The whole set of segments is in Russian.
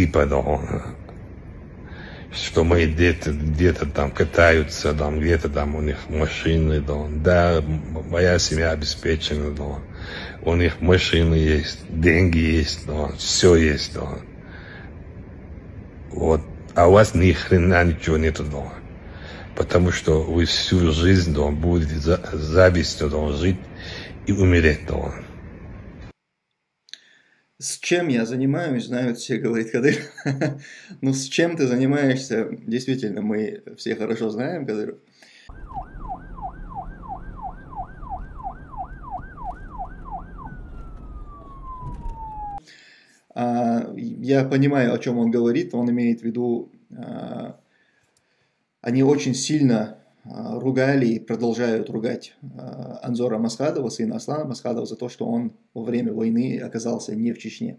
типа, да, что дети где-то там катаются, там где-то там у них машины, да, да, моя семья обеспечена, да, у них машины есть, деньги есть, да, все есть, да. Вот, а у вас ни хрена ничего нету, да. Потому что вы всю жизнь, да, будете за, завистью, да, жить и умереть, да. С чем я занимаюсь, знают все, говорит Кадыров. ну, с чем ты занимаешься, действительно, мы все хорошо знаем, Кадыров. А, я понимаю, о чем он говорит. Он имеет в виду, а, они очень сильно ругали и продолжают ругать а, Анзора Масхадова, сына Аслана Масхадова, за то, что он во время войны оказался не в Чечне.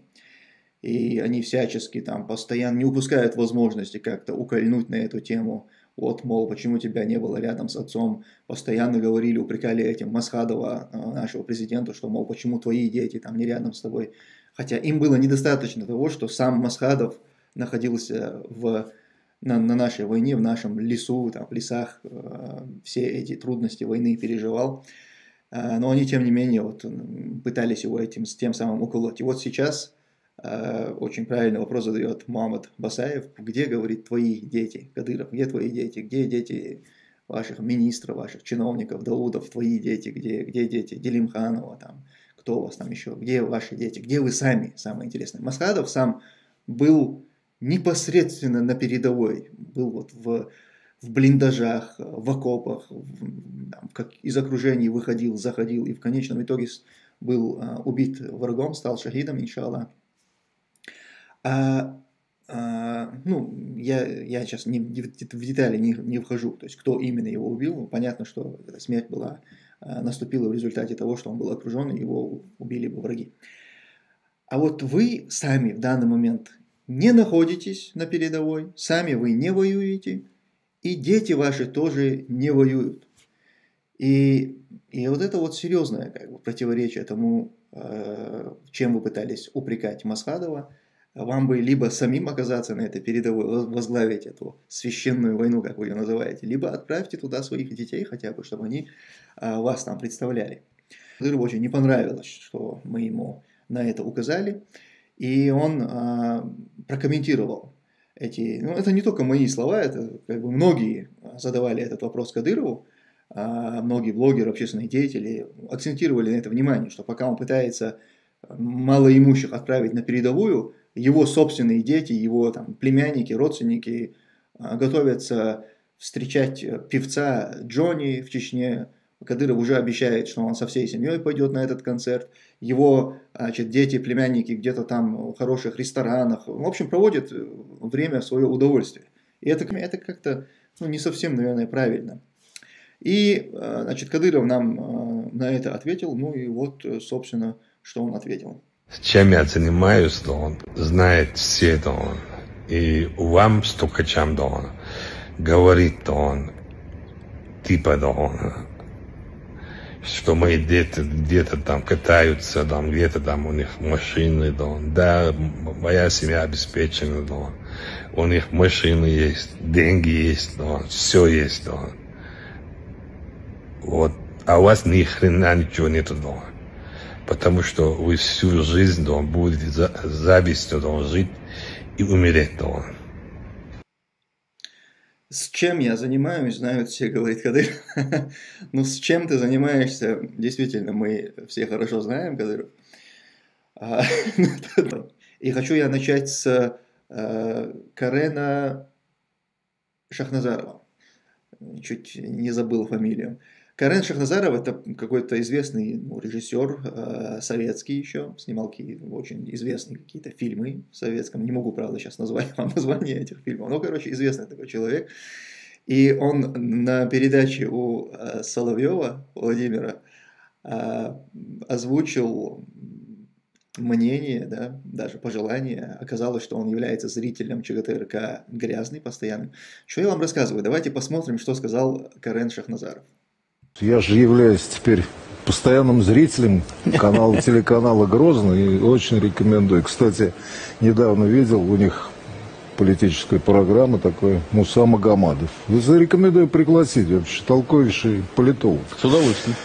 И они всячески там постоянно не упускают возможности как-то укольнуть на эту тему. Вот, мол, почему тебя не было рядом с отцом. Постоянно говорили, упрекали этим Масхадова, а, нашего президента, что, мол, почему твои дети там не рядом с тобой. Хотя им было недостаточно того, что сам Масхадов находился в на, на нашей войне, в нашем лесу, там, в лесах э, все эти трудности войны переживал. Э, но они, тем не менее, вот, пытались его этим, с тем самым уколоть. И вот сейчас э, очень правильный вопрос задает Мухаммад Басаев. Где, говорит, твои дети, Кадыров, где твои дети, где дети ваших министров, ваших чиновников, Даудов, твои дети, где, где дети Делимханова, там, кто у вас там еще, где ваши дети, где вы сами, самое интересное. Масхадов сам был непосредственно на передовой, был вот в, в блиндажах, в окопах, в, там, как из окружений выходил, заходил и в конечном итоге был а, убит врагом, стал шахидом, иншаллах. А, а, ну, я, я сейчас не, в детали не, не вхожу, то есть кто именно его убил, понятно, что смерть была, а, наступила в результате того, что он был окружен и его убили бы враги. А вот вы сами в данный момент не находитесь на передовой, сами вы не воюете, и дети ваши тоже не воюют. И, и вот это вот серьезное как бы, противоречие тому, э, чем вы пытались упрекать Масхадова, вам бы либо самим оказаться на этой передовой, возглавить эту священную войну, как вы ее называете, либо отправьте туда своих детей хотя бы, чтобы они э, вас там представляли. Дырову очень не понравилось, что мы ему на это указали. И он а, прокомментировал эти... Ну, это не только мои слова, это как бы многие задавали этот вопрос Кадырову, а многие блогеры, общественные деятели акцентировали на это внимание, что пока он пытается малоимущих отправить на передовую, его собственные дети, его там, племянники, родственники а, готовятся встречать певца Джонни в Чечне, Кадыров уже обещает, что он со всей семьей пойдет на этот концерт. Его значит, дети, племянники где-то там в хороших ресторанах. В общем, проводят время в свое удовольствие. И это, это как-то ну, не совсем, наверное, правильно. И, значит, Кадыров нам на это ответил. Ну и вот, собственно, что он ответил. Чем я занимаюсь, то он знает все, то он. И вам стукачам, то он. Говорит, то он. Типа, то он что мои дети где-то там катаются, там где-то там у них машины, да, да, моя семья обеспечена, да, у них машины есть, деньги есть, да, все есть, да. Вот, а у вас ни хрена ничего нету, да. Потому что вы всю жизнь, да, будете за, завистью, да, жить и умереть, да. С чем я занимаюсь, знают все, говорит Кадыров. ну, с чем ты занимаешься, действительно, мы все хорошо знаем, Кадыров. А, и хочу я начать с э, Карена Шахназарова. Чуть не забыл фамилию. Карен Шахназаров это какой-то известный ну, режиссер, э, советский еще, снимал какие очень известные какие-то фильмы в советском. Не могу, правда, сейчас назвать вам название этих фильмов. Но, короче, известный такой человек. И он на передаче у э, Соловьева Владимира э, озвучил мнение, да, даже пожелание, оказалось, что он является зрителем ЧГТРК грязный, постоянным. Что я вам рассказываю? Давайте посмотрим, что сказал Карен Шахназаров. Я же являюсь теперь постоянным зрителем канала, телеканала Грозный и очень рекомендую. Кстати, недавно видел у них политической программы такой Муса Магомадов. Вы зарекомендую пригласить, вообще толковейший политолог. С удовольствием.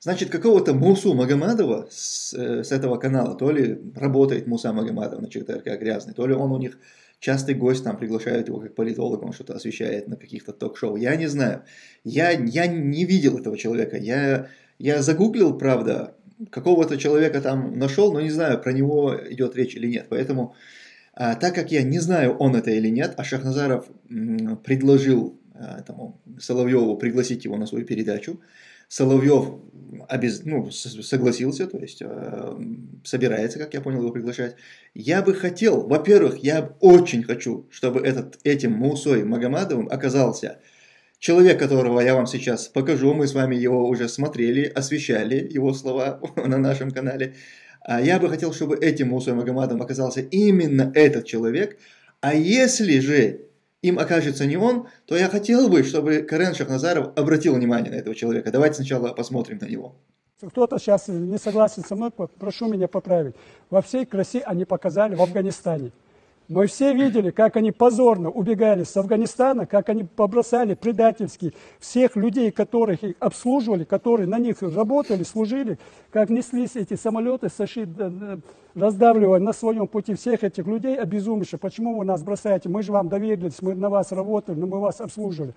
Значит, какого-то Мусу Магомадова с, э, с этого канала, то ли работает Муса Магомадов на ЧТРК грязный, то ли он у них частый гость, там приглашают его как политолог, он что-то освещает на каких-то ток-шоу. Я не знаю. Я, я не видел этого человека. Я, я загуглил, правда, какого-то человека там нашел, но не знаю, про него идет речь или нет. Поэтому, а, так как я не знаю, он это или нет, а Шахназаров м, предложил а, этому Соловьеву пригласить его на свою передачу, Соловьев обез... ну, согласился, то есть э, собирается, как я понял, его приглашать. Я бы хотел, во-первых, я очень хочу, чтобы этот, этим Мусой Магомадовым оказался человек, которого я вам сейчас покажу. Мы с вами его уже смотрели, освещали его слова на нашем канале. А я бы хотел, чтобы этим Мусой Магомадовым оказался именно этот человек. А если же им окажется не он, то я хотел бы, чтобы Карен Шахназаров обратил внимание на этого человека. Давайте сначала посмотрим на него. Кто-то сейчас не согласен со мной, прошу меня поправить. Во всей красе они показали в Афганистане. Мы все видели, как они позорно убегали с Афганистана, как они побросали предательски всех людей, которых их обслуживали, которые на них работали, служили, как неслись эти самолеты, сошли, раздавливая на своем пути всех этих людей, обезумевших. Почему вы нас бросаете? Мы же вам доверились, мы на вас работали, мы вас обслуживали.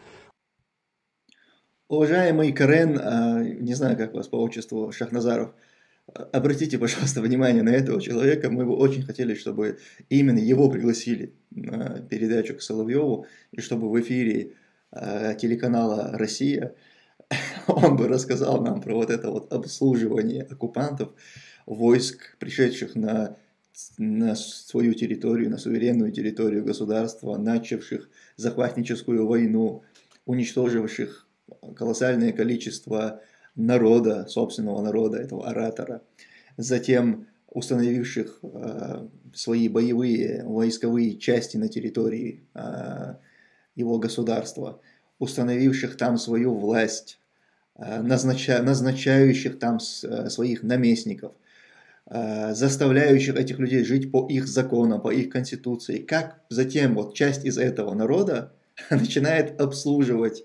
Уважаемый Карен, а, не знаю, как вас по отчеству, Шахназаров, Обратите, пожалуйста, внимание на этого человека. Мы бы очень хотели, чтобы именно его пригласили на передачу к Соловьеву, и чтобы в эфире э, телеканала «Россия» он бы рассказал нам про вот это вот обслуживание оккупантов, войск, пришедших на, на свою территорию, на суверенную территорию государства, начавших захватническую войну, уничтоживших колоссальное количество народа, собственного народа, этого оратора, затем установивших э, свои боевые войсковые части на территории э, его государства, установивших там свою власть, э, назнача, назначающих там с, э, своих наместников, э, заставляющих этих людей жить по их законам, по их конституции, как затем вот часть из этого народа начинает обслуживать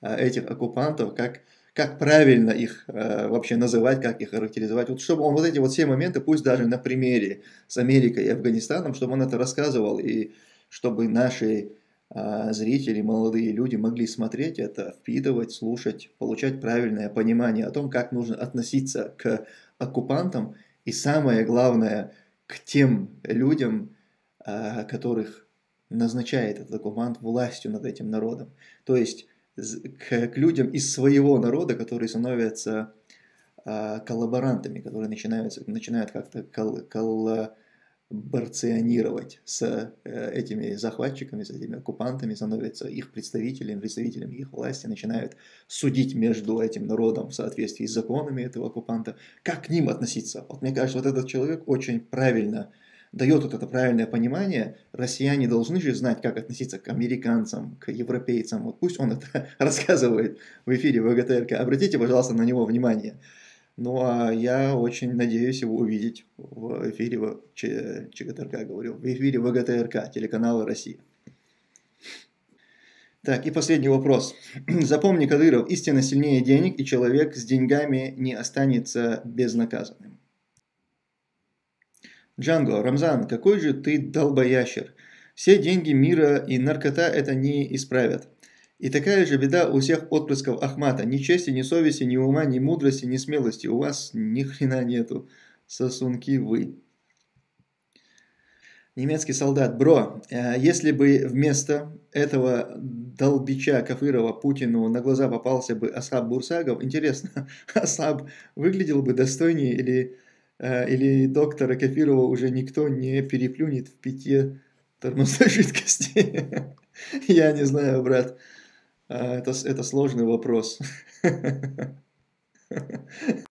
э, этих оккупантов, как как правильно их э, вообще называть, как их характеризовать. Вот чтобы он вот эти вот все моменты, пусть даже на примере с Америкой и Афганистаном, чтобы он это рассказывал, и чтобы наши э, зрители, молодые люди могли смотреть это, впитывать, слушать, получать правильное понимание о том, как нужно относиться к оккупантам, и самое главное, к тем людям, э, которых назначает этот оккупант властью над этим народом. То есть к, к людям из своего народа, которые становятся э, коллаборантами, которые начинают, начинают как-то кол, коллаборационировать с э, этими захватчиками, с этими оккупантами, становятся их представителями, представителями их власти, начинают судить между этим народом в соответствии с законами этого оккупанта. Как к ним относиться? Вот мне кажется, вот этот человек очень правильно дает вот это правильное понимание, россияне должны же знать, как относиться к американцам, к европейцам. Вот пусть он это рассказывает в эфире ВГТРК. Обратите, пожалуйста, на него внимание. Ну, а я очень надеюсь его увидеть в эфире ЧГТРК, говорю, в эфире ВГТРК, телеканала Россия. Так, и последний вопрос. Запомни, Кадыров, истина сильнее денег, и человек с деньгами не останется безнаказанным. Джанго, Рамзан, какой же ты долбоящер. Все деньги мира и наркота это не исправят. И такая же беда у всех отпрысков Ахмата. Ни чести, ни совести, ни ума, ни мудрости, ни смелости. У вас ни хрена нету. Сосунки вы. Немецкий солдат. Бро, э, если бы вместо этого долбича Кафырова Путину на глаза попался бы Асаб Бурсагов, интересно, Асаб выглядел бы достойнее или или доктора Кафирова уже никто не переплюнет в питье тормозной жидкости? Я не знаю, брат. А, это, это сложный вопрос.